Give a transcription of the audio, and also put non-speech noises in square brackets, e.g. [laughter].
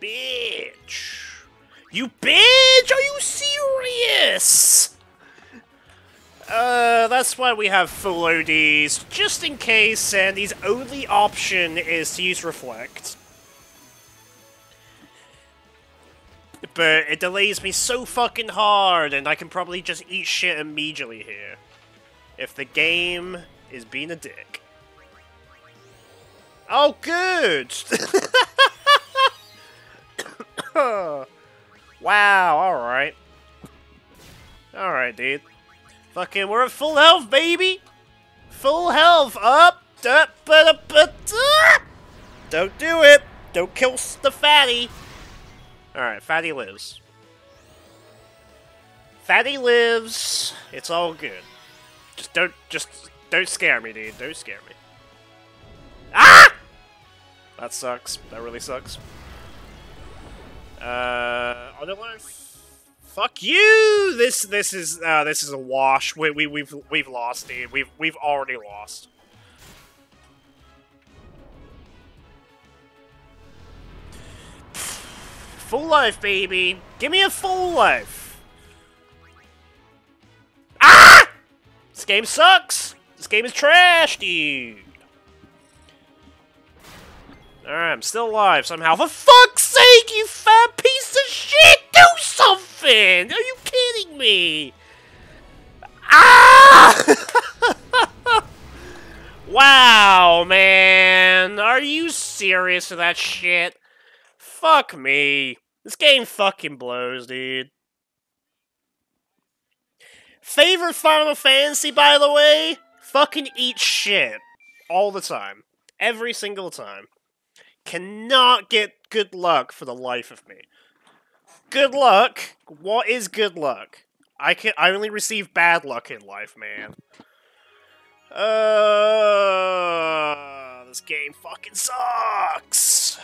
bitch. You bitch! Are you serious? Uh, that's why we have full ODs, just in case Sandy's only option is to use Reflect. But it delays me so fucking hard, and I can probably just eat shit immediately here. If the game is being a dick. Oh, good! [laughs] [laughs] wow, alright. Alright, dude. Fucking, we're at full health, baby! Full health! Up! Up! Up! Up! up. Don't do it! Don't kill the fatty! Alright, fatty lives. Fatty lives. It's all good. Just don't, just don't scare me, dude. Don't scare me. Ah! That sucks. That really sucks. Uh, life. Fuck you! This this is uh, this is a wash. We we we've we've lost, dude. We've we've already lost. Full life, baby. Give me a full life. Ah! This game sucks. This game is trash, dude. Alright, I'm still alive somehow. For fuck's sake, you Ah! [laughs] wow, man. Are you serious with that shit? Fuck me. This game fucking blows, dude. Favorite Final Fantasy, by the way? Fucking eat shit. All the time. Every single time. Cannot get good luck for the life of me. Good luck? What is good luck? I can I only receive bad luck in life, man. Uh, this game fucking sucks.